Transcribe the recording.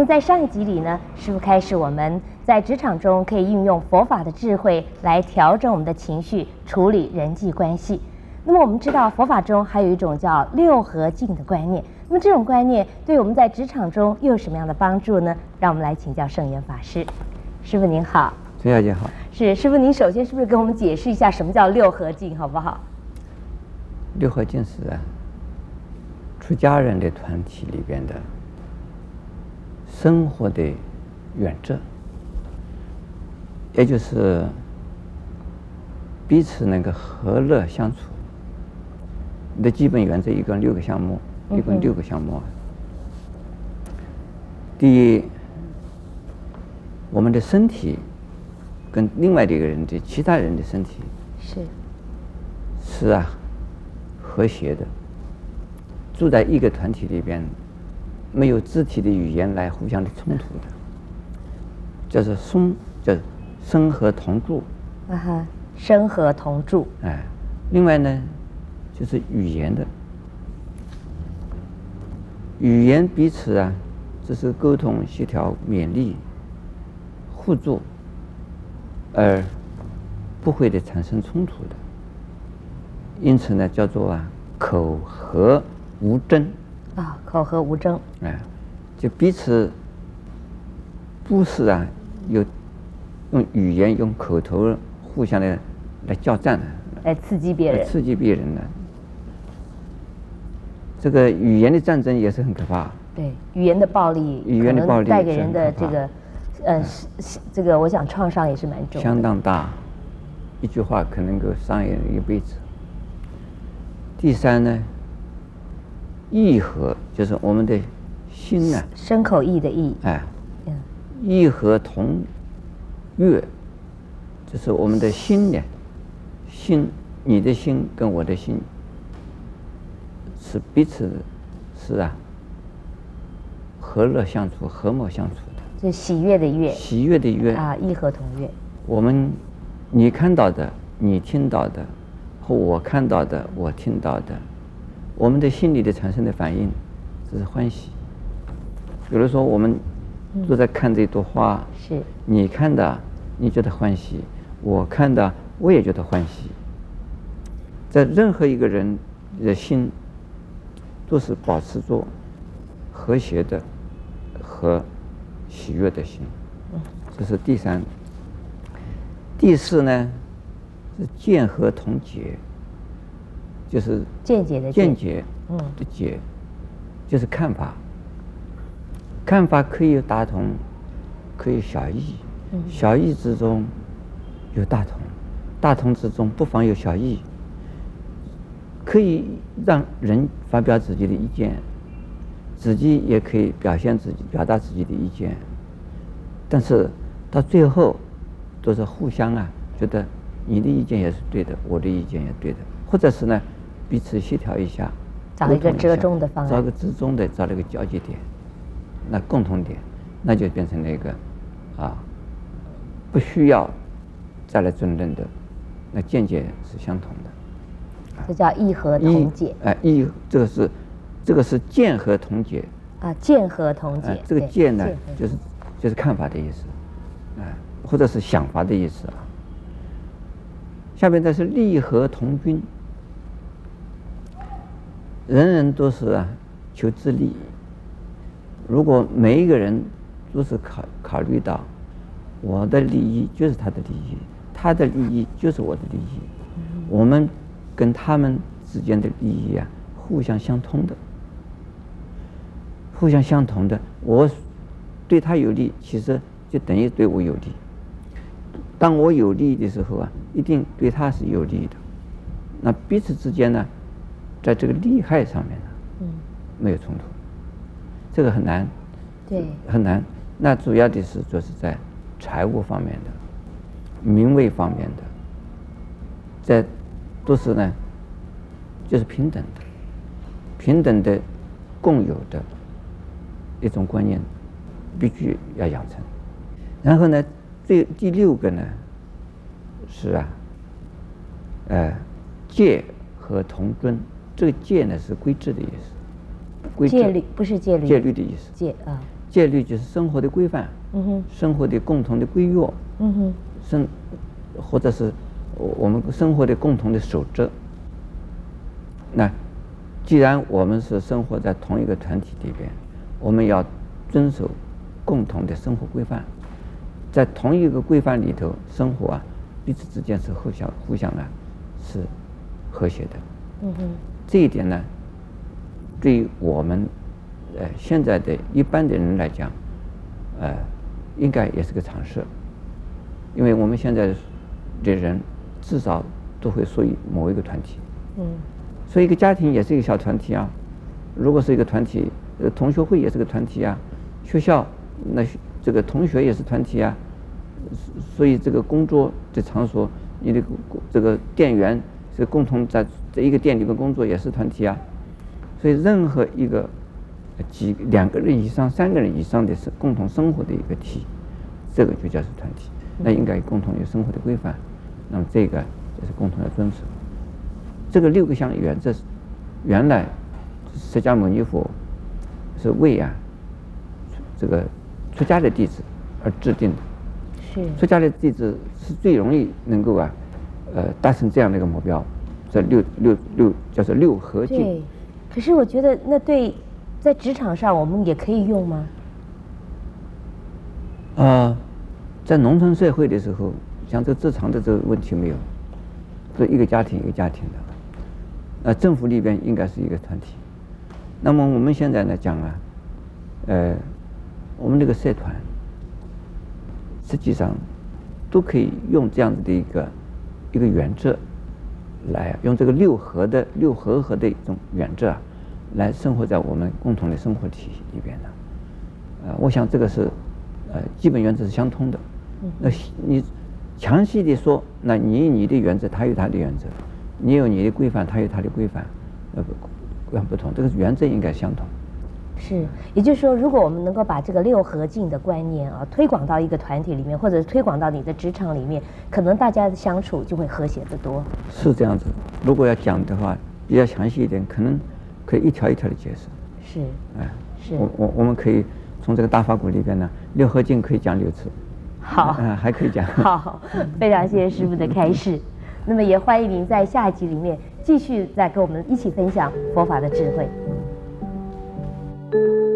那么在上一集里呢，师傅开始我们在职场中可以运用佛法的智慧来调整我们的情绪，处理人际关系。那么我们知道佛法中还有一种叫六合敬的观念，那么这种观念对我们在职场中又有什么样的帮助呢？让我们来请教圣严法师。师傅您好，陈小姐好。是师傅，您首先是不是给我们解释一下什么叫六合敬，好不好？六合敬是啊，出家人的团体里边的。生活的原则，也就是彼此能够和乐相处你的基本原则，一共六个项目，一共六个项目。第一，我们的身体跟另外的一个人的其他人的身体是是啊和谐的，住在一个团体里边。没有肢体的语言来互相的冲突的，叫做“松”，叫“生和同住”。啊哈，生和同住。哎，另外呢，就是语言的，语言彼此啊，只是沟通、协调、勉励、互助，而不会的产生冲突的。因此呢，叫做啊，口和无争。啊，口和无争，哎，就彼此不是啊，有用语言、用口头互相的来叫战的，来刺激别人，刺激别人的。这个语言的战争也是很可怕。对，语言的暴力，语言的暴力带给人的这个，呃，这个我想创伤也是蛮重，相当大。一句话可能够伤人一辈子。第三呢？意和就是我们的心啊，身口意的意，哎，意和同悦，就是我们的心呢，心，你的心跟我的心是彼此是啊，和乐相处、和睦相处的。是喜悦的悦，喜悦的悦啊，意和同悦。我们你看到的，你听到的，和我看到的，我听到的。我们的心理的产生的反应，这是欢喜。比如说，我们都在看这朵花，是你看的，你觉得欢喜；我看的，我也觉得欢喜。在任何一个人的心，都是保持着和谐的和喜悦的心。这是第三。第四呢，是见和同解。就是见解的见解，嗯，的解，就是看法。看法可以有大同，可以小异，小异之中有大同，大同之中不妨有小异。可以让人发表自己的意见，自己也可以表现自己、表达自己的意见。但是到最后，都是互相啊，觉得你的意见也是对的，我的意见也对的，或者是呢？彼此协调一下，找一个折中的方案，找个折中的，找了个交界点，那共同点，那就变成了一个啊，不需要再来争论的，那见解是相同的，这叫义和同解。哎，义这个是这个是见和同解啊，见和同解。这个见呢，就是就是看法的意思，哎，或者是想法的意思啊。下面这是利和同均。人人都是啊，求自利。如果每一个人都是考考虑到我的利益就是他的利益，他的利益就是我的利益，我们跟他们之间的利益啊，互相相通的，互相相同的。我对他有利，其实就等于对我有利。当我有利的时候啊，一定对他是有利的。那彼此之间呢？在这个利害上面呢，嗯，没有冲突，这个很难，对，很难。那主要的是就是在财务方面的、名位方面的，在都是呢，就是平等的、平等的、共有的一种观念，必须要养成。然后呢，这第六个呢，是啊，呃，戒和同尊。这个戒呢是规制的意思，戒律不是戒律，戒律的意思。戒啊，戒律就是生活的规范，嗯哼，生活的共同的规约，嗯哼，生或者是我我们生活的共同的守则。那既然我们是生活在同一个团体里边，我们要遵守共同的生活规范，在同一个规范里头生活啊，彼此之间是互相互相啊是和谐的。嗯哼，这一点呢，对于我们呃现在的一般的人来讲，呃，应该也是个常识，因为我们现在的人至少都会属于某一个团体。嗯，所以一个家庭也是一个小团体啊。如果是一个团体，呃，同学会也是个团体啊。学校那学这个同学也是团体啊。所所以这个工作的场所，你的这个店员是共同在这一个店里面工作也是团体啊。所以任何一个几两个人以上、三个人以上的生共同生活的一个体，这个就叫是团体。那应该共同有生活的规范，那么这个就是共同要遵守。这个六个项原则，原来释迦牟尼佛是为啊这个出家的弟子而制定的。是，出家的弟子是最容易能够啊呃达成这样的一个目标。这六六六叫做六合敬。对。可是我觉得那对在职场上我们也可以用吗？啊，在农村社会的时候，像这个职场的这个问题没有，这一个家庭一个家庭的。呃，政府里边应该是一个团体。那么我们现在呢讲啊，呃，我们这个社团，实际上都可以用这样子的一个一个原则，来用这个六合的六合合的一种原则啊，来生活在我们共同的生活体系里边的。呃，我想这个是呃基本原则是相通的。那你详细的说，那你有你的原则，他有他的原则。你有你的规范，他有他的规范，呃，规范不同，这个原则应该相同。是，也就是说，如果我们能够把这个六合敬的观念啊推广到一个团体里面，或者推广到你的职场里面，可能大家的相处就会和谐的多。是这样子，如果要讲的话，比较详细一点，可能可以一条一条的解释。是，哎，是我我我们可以从这个大法鼓里边呢，六合敬可以讲六次。好，嗯，还可以讲。好，非常谢谢师傅的开示。那么也欢迎您在下一集里面继续再跟我们一起分享佛法的智慧。Thank you.